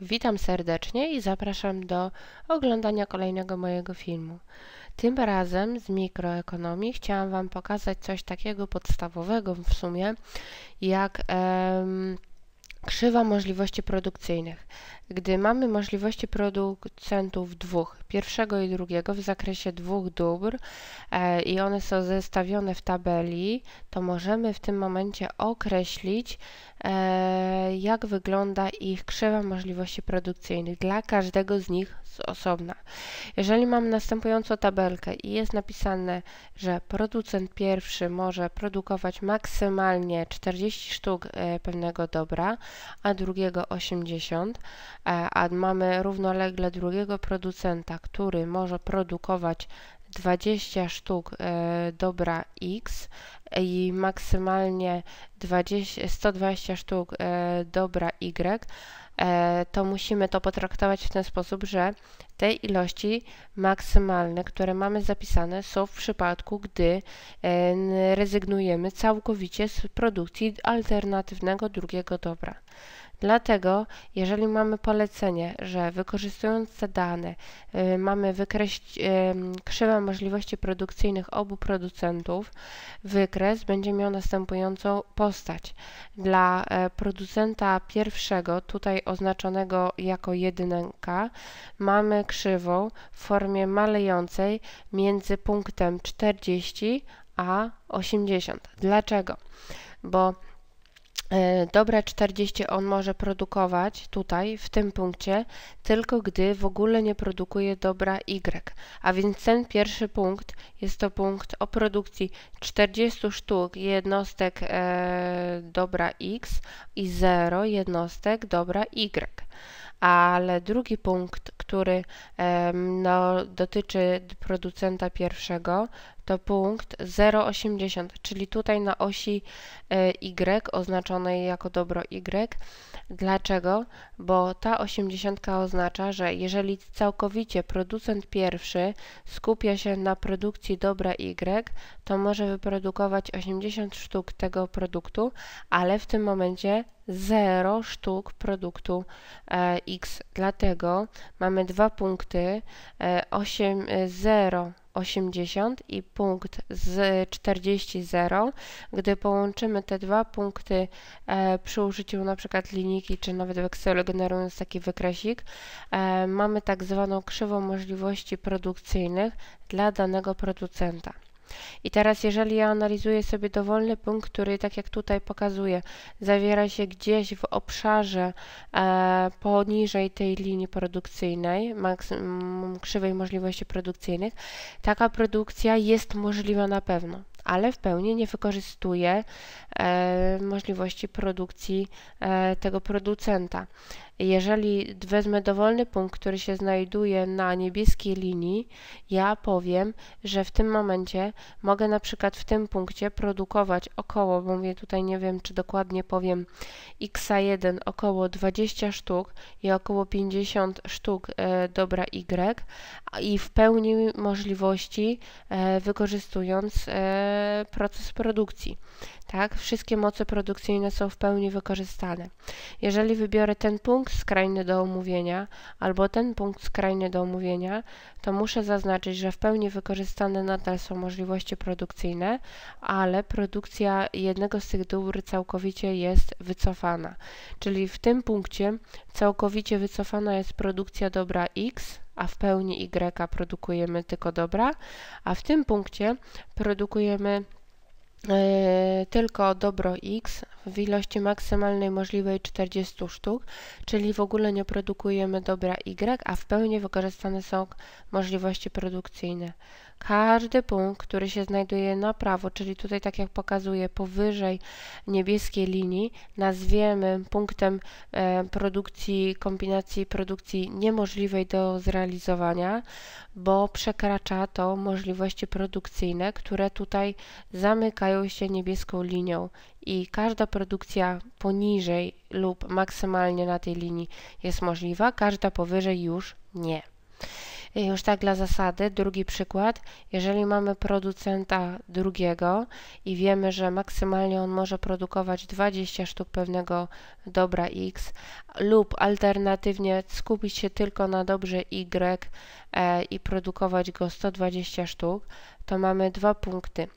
Witam serdecznie i zapraszam do oglądania kolejnego mojego filmu. Tym razem z mikroekonomii chciałam Wam pokazać coś takiego podstawowego w sumie, jak em, krzywa możliwości produkcyjnych. Gdy mamy możliwości producentów dwóch, pierwszego i drugiego w zakresie dwóch dóbr e, i one są zestawione w tabeli, to możemy w tym momencie określić, e, jak wygląda ich krzywa możliwości produkcyjnych dla każdego z nich z osobna. Jeżeli mamy następującą tabelkę i jest napisane, że producent pierwszy może produkować maksymalnie 40 sztuk e, pewnego dobra, a drugiego 80, E, a mamy równolegle drugiego producenta, który może produkować 20 sztuk e, dobra X i maksymalnie 20, 120 sztuk e, dobra Y, to musimy to potraktować w ten sposób, że te ilości maksymalne, które mamy zapisane, są w przypadku, gdy rezygnujemy całkowicie z produkcji alternatywnego drugiego dobra. Dlatego, jeżeli mamy polecenie, że wykorzystując te dane y, mamy wykreślić y, krzywę możliwości produkcyjnych obu producentów, wykres będzie miał następującą postać. Dla y, producenta pierwszego, tutaj oznaczonego jako jedynka, mamy krzywą w formie malejącej między punktem 40 a 80. Dlaczego? Bo E, dobra 40 on może produkować tutaj, w tym punkcie, tylko gdy w ogóle nie produkuje dobra Y. A więc ten pierwszy punkt jest to punkt o produkcji 40 sztuk jednostek e, dobra X i 0 jednostek dobra Y ale drugi punkt, który no, dotyczy producenta pierwszego, to punkt 0,80, czyli tutaj na osi e, Y oznaczonej jako dobro Y. Dlaczego? Bo ta 80 oznacza, że jeżeli całkowicie producent pierwszy skupia się na produkcji dobra Y, to może wyprodukować 80 sztuk tego produktu, ale w tym momencie 0 sztuk produktu e, X. Dlatego mamy dwa punkty e, 8, 0 80 i punkt z 40 0. Gdy połączymy te dwa punkty e, przy użyciu na przykład linijki czy nawet w Excelu generując taki wykresik, e, mamy tak zwaną krzywą możliwości produkcyjnych dla danego producenta. I teraz, jeżeli ja analizuję sobie dowolny punkt, który, tak jak tutaj pokazuję, zawiera się gdzieś w obszarze e, poniżej tej linii produkcyjnej, krzywej możliwości produkcyjnych, taka produkcja jest możliwa na pewno ale w pełni nie wykorzystuje e, możliwości produkcji e, tego producenta. Jeżeli wezmę dowolny punkt, który się znajduje na niebieskiej linii, ja powiem, że w tym momencie mogę na przykład w tym punkcie produkować około, bo mówię tutaj nie wiem, czy dokładnie powiem x1 około 20 sztuk i około 50 sztuk e, dobra y i w pełni możliwości e, wykorzystując e, proces produkcji. Tak, wszystkie moce produkcyjne są w pełni wykorzystane. Jeżeli wybiorę ten punkt skrajny do omówienia albo ten punkt skrajny do omówienia, to muszę zaznaczyć, że w pełni wykorzystane nadal są możliwości produkcyjne, ale produkcja jednego z tych dóbr całkowicie jest wycofana. Czyli w tym punkcie całkowicie wycofana jest produkcja dobra X, a w pełni Y produkujemy tylko dobra, a w tym punkcie produkujemy tylko dobro X w ilości maksymalnej możliwej 40 sztuk, czyli w ogóle nie produkujemy dobra Y, a w pełni wykorzystane są możliwości produkcyjne. Każdy punkt, który się znajduje na prawo, czyli tutaj tak jak pokazuję powyżej niebieskiej linii, nazwiemy punktem e, produkcji, kombinacji produkcji niemożliwej do zrealizowania, bo przekracza to możliwości produkcyjne, które tutaj zamykają się niebieską linią i każda produkcja poniżej lub maksymalnie na tej linii jest możliwa, każda powyżej już nie. Już tak dla zasady, drugi przykład. Jeżeli mamy producenta drugiego i wiemy, że maksymalnie on może produkować 20 sztuk pewnego dobra X lub alternatywnie skupić się tylko na dobrze Y e, i produkować go 120 sztuk, to mamy dwa punkty.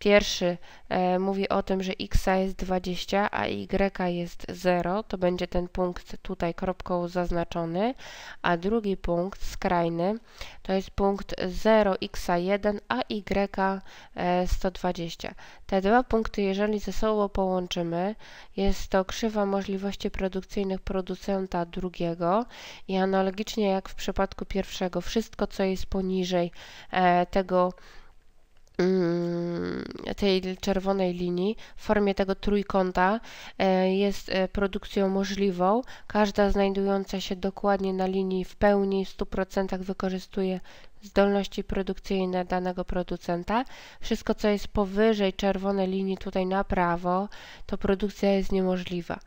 Pierwszy e, mówi o tym, że x jest 20, a y jest 0, to będzie ten punkt tutaj kropką zaznaczony, a drugi punkt, skrajny, to jest punkt 0x1, a y e, 120. Te dwa punkty, jeżeli ze sobą połączymy, jest to krzywa możliwości produkcyjnych producenta drugiego i analogicznie jak w przypadku pierwszego, wszystko co jest poniżej e, tego tej czerwonej linii w formie tego trójkąta e, jest e, produkcją możliwą. Każda znajdująca się dokładnie na linii w pełni w 100% wykorzystuje zdolności produkcyjne danego producenta. Wszystko, co jest powyżej czerwonej linii tutaj na prawo, to produkcja jest niemożliwa.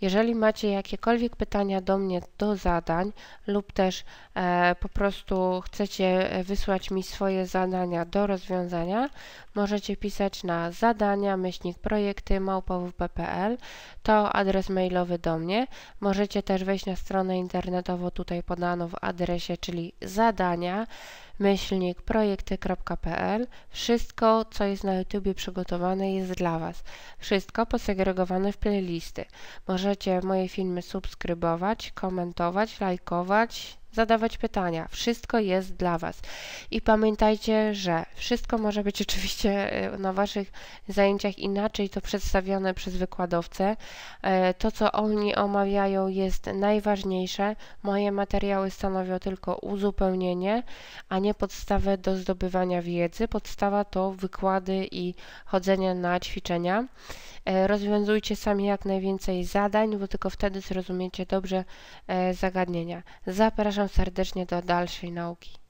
Jeżeli macie jakiekolwiek pytania do mnie do zadań lub też e, po prostu chcecie wysłać mi swoje zadania do rozwiązania, możecie pisać na zadania myślnik projekty to adres mailowy do mnie. Możecie też wejść na stronę internetową tutaj podano w adresie, czyli zadania myślnik projekty.pl. Wszystko, co jest na YouTubie przygotowane, jest dla Was. Wszystko posegregowane w playlisty. Możecie moje filmy subskrybować, komentować, lajkować, zadawać pytania. Wszystko jest dla Was. I pamiętajcie, że wszystko może być oczywiście e, na Waszych zajęciach inaczej to przedstawione przez wykładowcę. E, to, co oni omawiają, jest najważniejsze. Moje materiały stanowią tylko uzupełnienie, a nie podstawę do zdobywania wiedzy. Podstawa to wykłady i chodzenie na ćwiczenia. E, rozwiązujcie sami jak najwięcej zadań, bo tylko wtedy zrozumiecie dobrze zagadnienia. Zapraszam serdecznie do dalszej nauki.